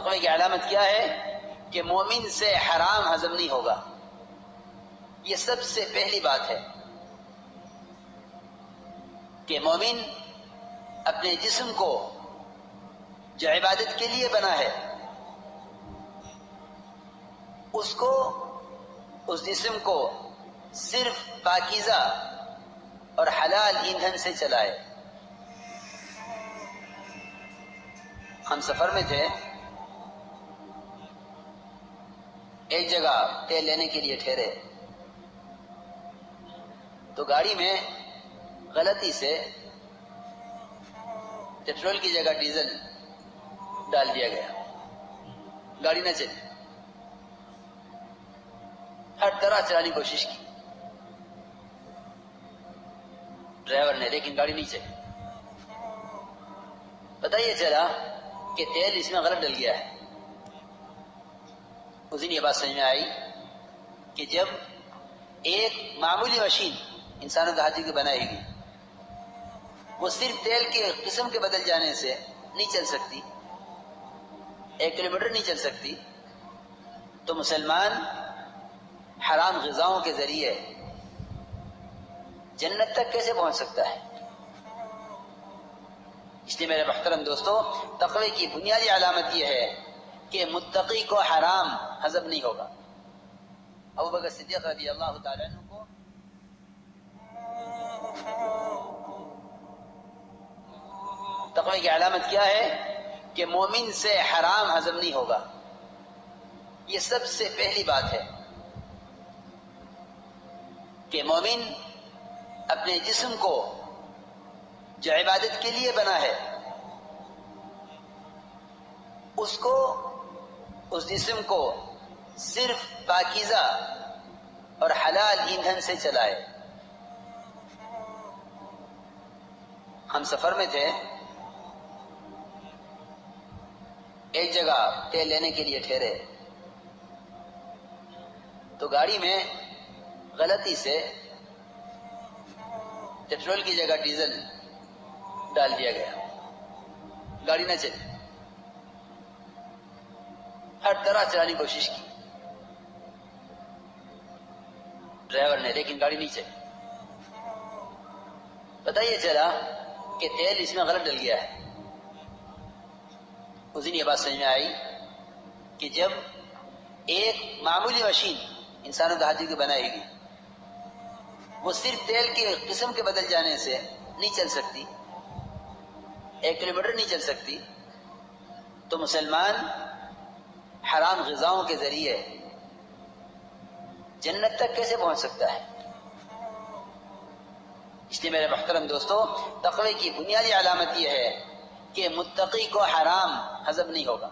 تقوی کی علامت کیا ہے کہ مومن سے حرام ہضم نہیں ہوگا۔ یہ سب سے پہلی بات ہے کہ مومن اپنے جسم کو جو عبادت کے لیے بنا ہے، اس کو، اس جسم کو صرف پاکیزہ اور حلال ایندھن سے چلائے۔ ہم سفر میں تھے۔ ایک جگہ تیل لینے کے لیے ٹھہرے۔ تو گاڑی میں غلطی سے پیٹرول کی جگہ ڈیزل ڈال دیا گیا۔ گاڑی نہ چلی۔ ہر طرح چلانے کی کوشش کی۔ ڈرائیور نے، لیکن گاڑی نہیں چلی۔ پتا یہ چلا کہ تیل اس میں غلط ڈل گیا ہے۔ اس دن یہ بات سمجھ میں آئی کہ جب ایک معمولی مشین انسانوں کے ہاتھی کی بنائے گی، وہ صرف تیل کے قسم کے بدل جانے سے نہیں چل سکتی، ایک کلو میٹر نہیں چل سکتی، تو مسلمان حرام غذاؤں کے ذریعے جنت تک کیسے پہنچ سکتا ہے؟ اس لیے میرے محترم دوستو تقوی کی بنیادی علامت یہ ہے کہ متقی کو حرام ہضم نہیں ہوگا۔ ابو بکر صدیق رضی اللہ تعالیٰ عنہ کو تقوی کی علامت کیا ہے کہ مومن سے حرام ہضم نہیں ہوگا۔ یہ سب سے پہلی بات ہے کہ مومن اپنے جسم کو جو عبادت کے لیے بنا ہے، اس کو اس جسم کو صرف پاکیزہ اور حلال ایندھن سے چلائے۔ ہم سفر میں تھے۔ ایک جگہ تیل لینے کے لیے ٹھہرے۔ تو گاڑی میں غلطی سے پیٹرول کی جگہ ڈیزل ڈال دیا گیا۔ گاڑی نہ چلی ہر طرح چلانے کی کوشش کی۔ ڈرائیور نے، لیکن گاڑی نہیں چلی پتا یہ چلا کہ تیل اس میں غلط ڈل گیا ہے۔ اس دن یہ بات سمجھ میں آئی کہ جب ایک معمولی مشین انسانوں کے ہاتھی کی بنائے گی وہ صرف تیل کے قسم کے بدل جانے سے نہیں چل سکتی، ایک کلو میٹر نہیں چل سکتی، تو مسلمان حرام غذاؤں کے ذریعے جنت تک کیسے پہنچ سکتا ہے؟ اس لیے میرے محترم دوستو، تقوی کی بنیادی علامت یہ ہے کہ متقی کو حرام ہضم نہیں ہوگا۔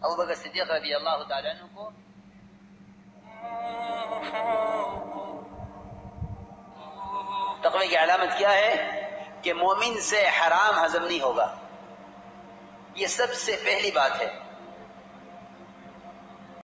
ابو بکر صدیق رضی اللہ تعالیٰ عنہ کو تقوی کی علامت کیا ہے؟ کہ مومن سے حرام ہضم نہیں ہوگا۔ یہ سب سے پہلی بات ہے۔